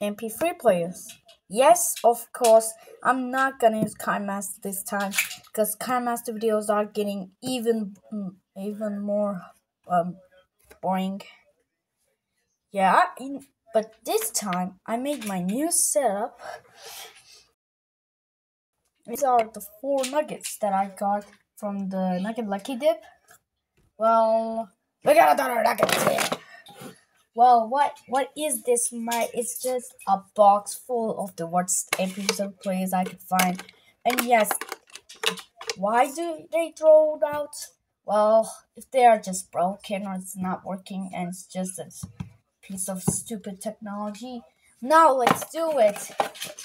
MP3 players. Yes, of course, I'm not gonna use KineMaster this time because KineMaster videos are getting even mm, even more um, boring. Yeah, in, but this time I made my new setup. These are the four nuggets that I got from the Nugget Lucky Dip. Well, we got another nugget here. Well, what what is this? My it's just a box full of the worst episode players I could find. And yes, why do they throw it out? Well, if they are just broken or it's not working and it's just a piece of stupid technology. Now let's do it.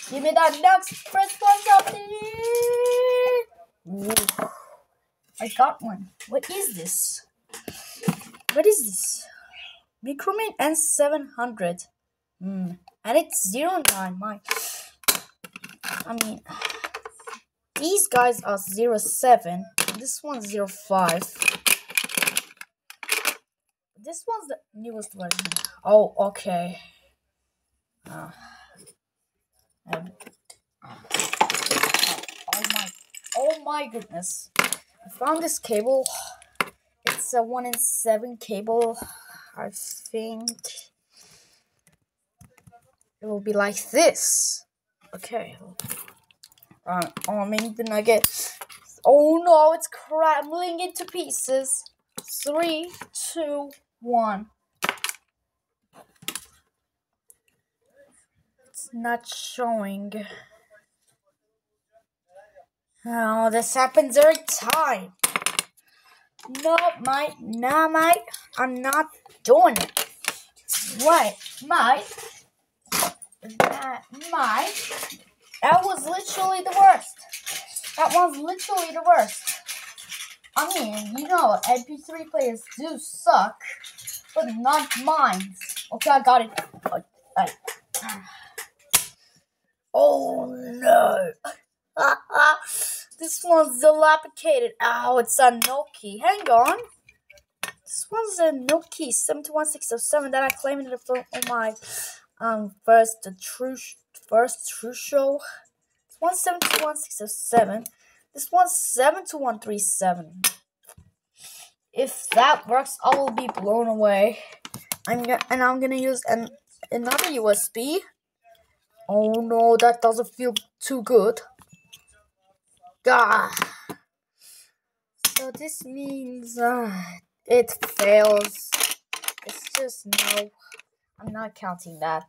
Give me that next Ooh. I got one. What is this? What is this? Micromin N700. Mm. And it's 09. My. I mean, these guys are 07. This one's 05. This one's the newest version. Oh, okay. Uh, oh my, oh my goodness. I found this cable. It's a 1 in 7 cable. I think it will be like this. Okay. Uh, oh, mean the nugget. Oh no, it's crumbling into pieces. Three, two, one. It's not showing. Oh, this happens every time. No, mate. No, mate. I'm not doing it. What, mate? That. That was literally the worst. That was literally the worst. I mean, you know, MP3 players do suck, but not mine. Okay, I got it. Oh, oh no. This one's dilapidated. Oh, it's a Nokia. Hang on. This one's a Nokia 71607 that I claimed it from oh my um first the true first true show. This one's 72167. This one's 72137. If that works, I will be blown away. I'm and I'm gonna use an another USB. Oh no, that doesn't feel too good. Ah. So this means uh, it fails. It's just no. I'm not counting that.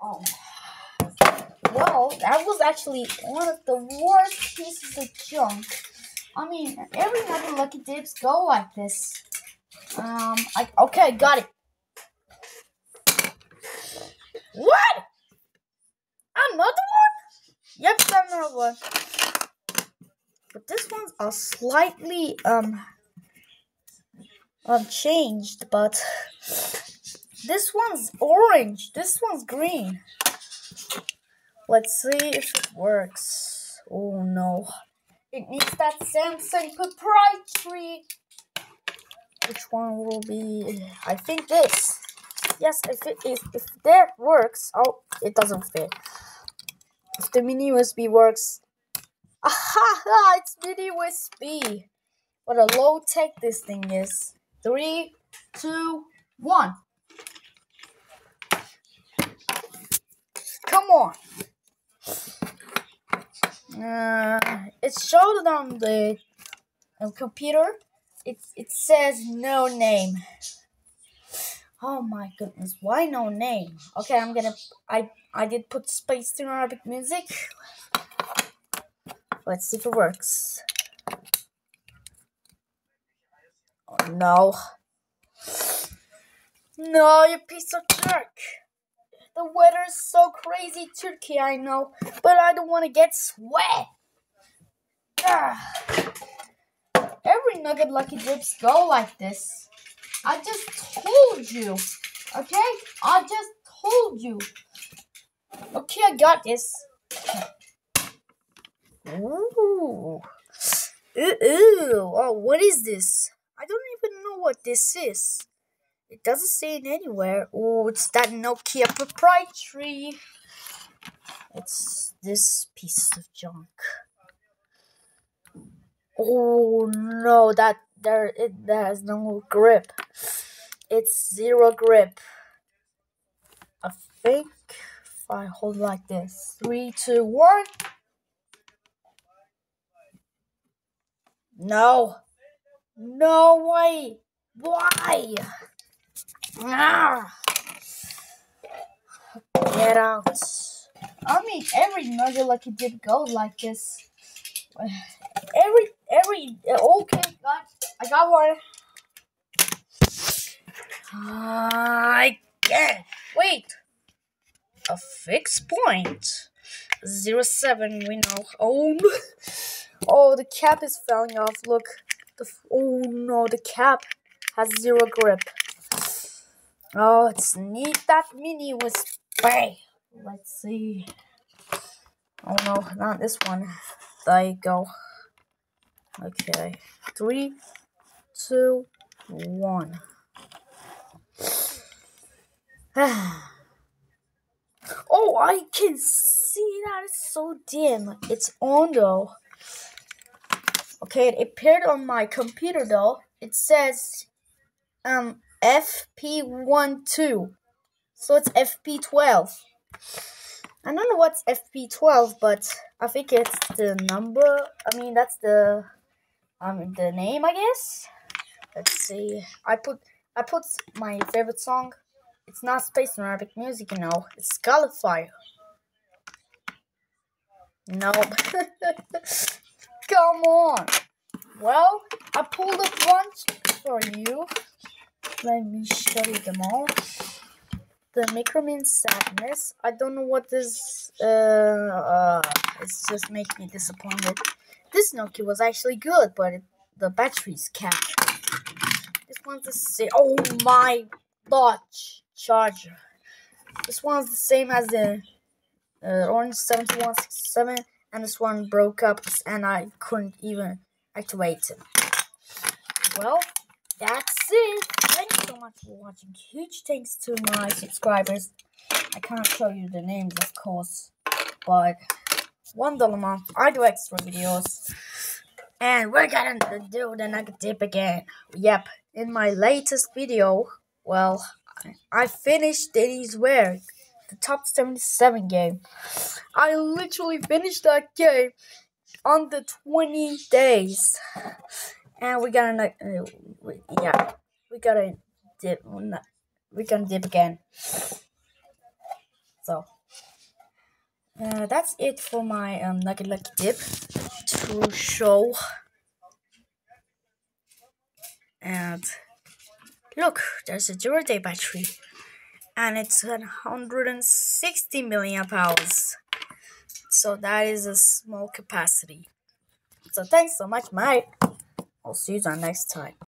Oh. Well, that was actually one of the worst pieces of junk. I mean, every other Lucky Dips go like this. Um, I, okay, got it. What? Another one? Yep, another one. But this one's a slightly um um changed, but this one's orange. This one's green. Let's see if it works. Oh no. It needs that Samsung proprietary. Which one will be? I think this. Yes, if it if that works. Oh, it doesn't fit. If the mini USB works, aha, it's mini USB. What a low tech this thing is. Three, two, one. Come on. Uh, it's showed on the uh, computer. It it says no name. Oh my goodness, why no name? Okay, I'm gonna. I I did put space in Arabic music. Let's see if it works. Oh no. No, you piece of jerk. The weather is so crazy, Turkey, I know, but I don't want to get sweat. Ah. Every Nugget Lucky Dips go like this. I just told you. Okay? I just told you. Okay, I got this. Ooh. Ooh. Oh, what is this? I don't even know what this is. It doesn't say it anywhere. Oh, it's that Nokia proprietary. It's this piece of junk. Oh no, that there it has no grip. It's zero grip. I think if I hold like this. Three, two, one. No. No way. Why? Ah. Get out. I mean, every nugget like it did go like this. Every, every, okay, got, I got one. I get Wait. A fixed point. Zero seven, we know. Oh, oh, the cap is falling off. Look. The, oh no, the cap has zero grip. Oh, it's neat that mini was spray. Let's see. Oh no, not this one. There you go. Okay. Three, two, one. oh, I can see that. It's so dim. It's on though. Okay, it appeared on my computer though. It says um FP12. So it's FP12. I don't know what's FP12, but I think it's the number. I mean, that's the um the name, I guess. Let's see. I put I put my favorite song. It's not Space and Arabic music, you know. It's Scarlet. Nope. Come on. Well, I pulled a bunch for you. Let me show you them all. The Micromin Sadness. I don't know what this. Uh, uh, it's just making me disappointed. This Nokia was actually good, but it, the battery's capped. This one's the same. Oh my Dodge charger. This one's the same as the uh, Orange 7167, and this one broke up, and I couldn't even activate it. Well, that's it. Thanks so much for watching. Huge thanks to my subscribers. I can't show you the names, of course, but one dollar a month. I do extra videos, and we're gonna do the nugget dip again. Yep, in my latest video, well, I finished Denny's Where, the top 77 game. I literally finished that game on the 20 days. And we got a, uh, yeah, we got a dip, we gonna dip again. So, uh, that's it for my um, Nugget Lucky Dip to show. And look, there's a zero day battery. And it's 160 milliamp hours. So that is a small capacity. So thanks so much, mate. I'll see you next time.